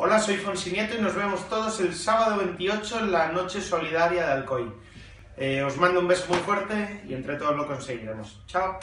Hola, soy Fonsi Nieto y nos vemos todos el sábado 28 en la Noche Solidaria de Alcoy. Eh, os mando un beso muy fuerte y entre todos lo conseguiremos. Chao.